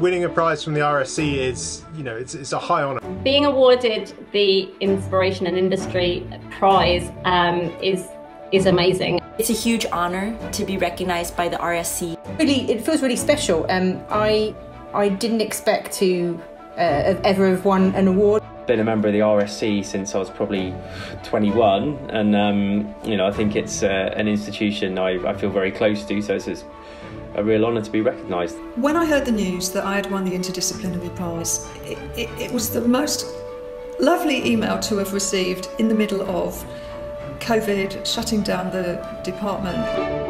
Winning a prize from the RSC is, you know, it's, it's a high honour. Being awarded the Inspiration and Industry Prize um, is is amazing. It's a huge honour to be recognised by the RSC. Really, it feels really special. Um, I I didn't expect to uh, ever have won an award. Been a member of the RSC since I was probably 21, and um, you know I think it's uh, an institution I, I feel very close to. So it's a real honour to be recognised. When I heard the news that I had won the Interdisciplinary Prize, it, it, it was the most lovely email to have received in the middle of COVID shutting down the department.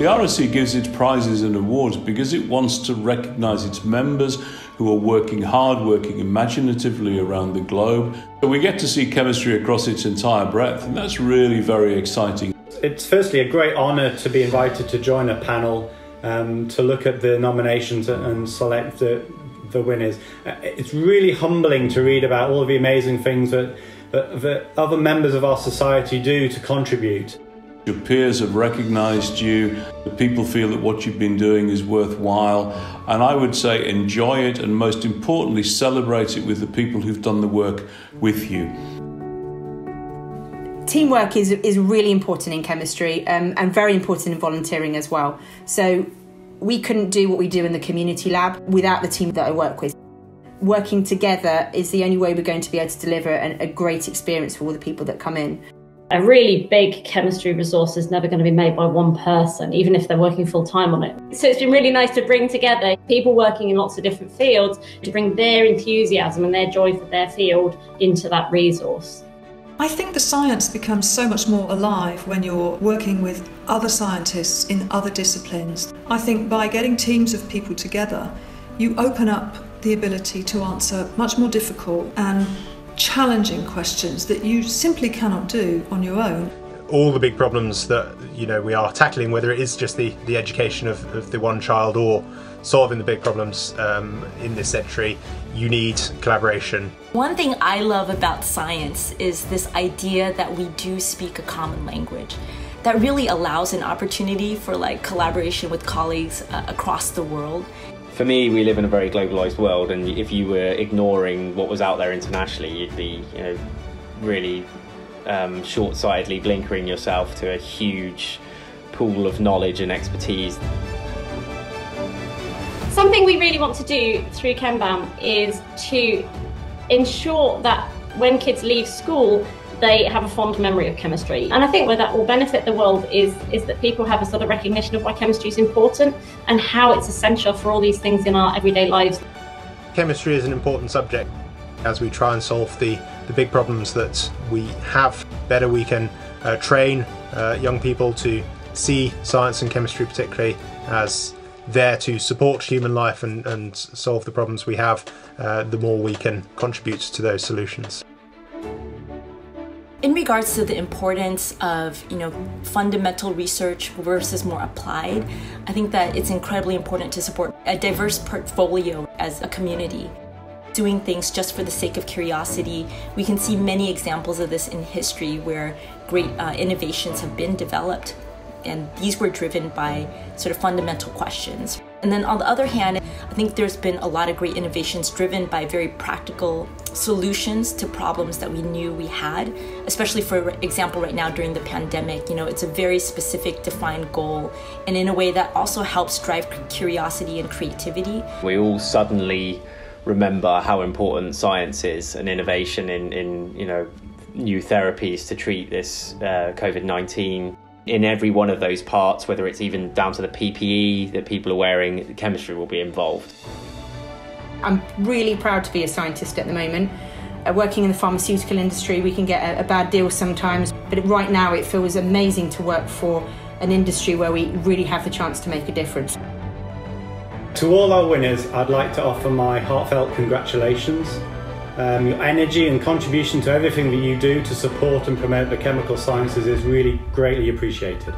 The RSC gives its prizes and awards because it wants to recognise its members who are working hard, working imaginatively around the globe. So we get to see chemistry across its entire breadth, and that's really very exciting. It's firstly a great honour to be invited to join a panel um, to look at the nominations and select the, the winners. Uh, it's really humbling to read about all the amazing things that, that, that other members of our society do to contribute. Your peers have recognised you, the people feel that what you've been doing is worthwhile, and I would say enjoy it and most importantly celebrate it with the people who've done the work with you. Teamwork is, is really important in chemistry um, and very important in volunteering as well. So we couldn't do what we do in the community lab without the team that I work with. Working together is the only way we're going to be able to deliver an, a great experience for all the people that come in a really big chemistry resource is never going to be made by one person, even if they're working full time on it. So it's been really nice to bring together people working in lots of different fields to bring their enthusiasm and their joy for their field into that resource. I think the science becomes so much more alive when you're working with other scientists in other disciplines. I think by getting teams of people together, you open up the ability to answer much more difficult and challenging questions that you simply cannot do on your own. All the big problems that you know we are tackling, whether it is just the, the education of, of the one child or solving the big problems um, in this century, you need collaboration. One thing I love about science is this idea that we do speak a common language that really allows an opportunity for like collaboration with colleagues uh, across the world for me, we live in a very globalized world, and if you were ignoring what was out there internationally, you'd be, you know, really um, short-sightedly blinkering yourself to a huge pool of knowledge and expertise. Something we really want to do through ChemBam is to ensure that when kids leave school, they have a fond memory of chemistry. And I think where that will benefit the world is, is that people have a sort of recognition of why chemistry is important and how it's essential for all these things in our everyday lives. Chemistry is an important subject as we try and solve the, the big problems that we have. Better we can uh, train uh, young people to see science and chemistry particularly as there to support human life and, and solve the problems we have, uh, the more we can contribute to those solutions. In regards to the importance of, you know, fundamental research versus more applied, I think that it's incredibly important to support a diverse portfolio as a community. Doing things just for the sake of curiosity, we can see many examples of this in history where great uh, innovations have been developed and these were driven by sort of fundamental questions. And then on the other hand, I think there's been a lot of great innovations driven by very practical solutions to problems that we knew we had, especially for example right now during the pandemic. You know, it's a very specific defined goal and in a way that also helps drive curiosity and creativity. We all suddenly remember how important science is and innovation in, in you know, new therapies to treat this uh, COVID-19 in every one of those parts, whether it's even down to the PPE that people are wearing, chemistry will be involved. I'm really proud to be a scientist at the moment. Uh, working in the pharmaceutical industry, we can get a, a bad deal sometimes, but right now it feels amazing to work for an industry where we really have the chance to make a difference. To all our winners, I'd like to offer my heartfelt congratulations um, your energy and contribution to everything that you do to support and promote the chemical sciences is really greatly appreciated.